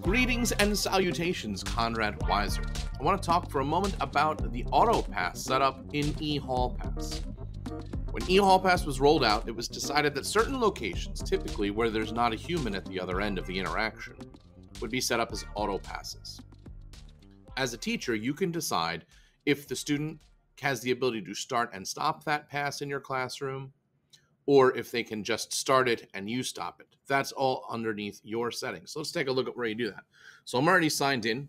Greetings and salutations, Conrad Weiser. I want to talk for a moment about the Auto Pass setup in eHall Pass. When eHall Pass was rolled out, it was decided that certain locations, typically where there's not a human at the other end of the interaction, would be set up as auto passes. As a teacher, you can decide if the student has the ability to start and stop that pass in your classroom, or if they can just start it and you stop it. That's all underneath your settings. So let's take a look at where you do that. So I'm already signed in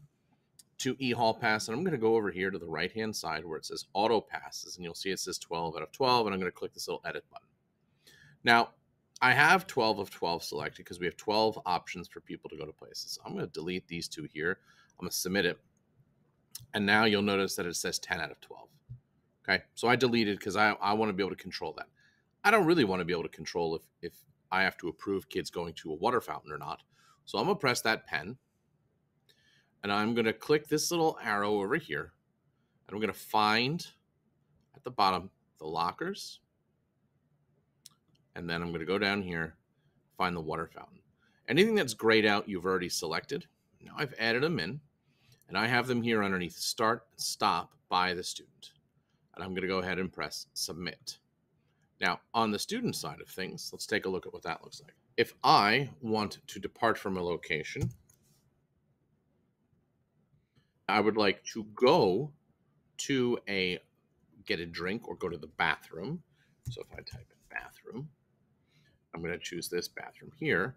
to eHall Pass, and I'm going to go over here to the right hand side where it says Auto Passes, and you'll see it says 12 out of 12, and I'm going to click this little edit button. Now, I have 12 of 12 selected because we have 12 options for people to go to places. I'm going to delete these two here. I'm going to submit it. And now you'll notice that it says 10 out of 12. Okay, so I deleted because I, I want to be able to control that. I don't really want to be able to control if, if I have to approve kids going to a water fountain or not. So I'm going to press that pen and I'm going to click this little arrow over here and I'm going to find at the bottom the lockers. And then I'm going to go down here, find the water fountain. Anything that's grayed out, you've already selected. Now I've added them in and I have them here underneath start and stop by the student. And I'm going to go ahead and press submit. Now, on the student side of things, let's take a look at what that looks like. If I want to depart from a location, I would like to go to a get a drink or go to the bathroom. So if I type in bathroom, I'm going to choose this bathroom here.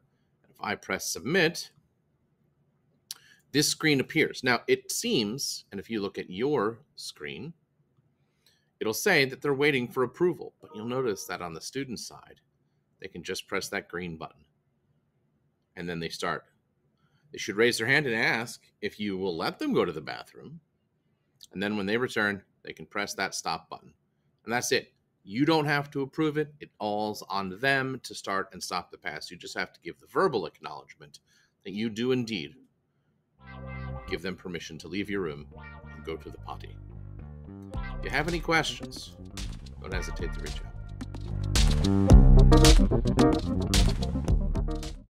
If I press submit, this screen appears. Now it seems, and if you look at your screen, it'll say that they're waiting for approval. But you'll notice that on the student side, they can just press that green button and then they start. They should raise their hand and ask if you will let them go to the bathroom. And then when they return, they can press that stop button. And that's it. You don't have to approve it. It all's on them to start and stop the pass. You just have to give the verbal acknowledgement that you do indeed give them permission to leave your room and go to the potty. If you have any questions, don't hesitate to reach out.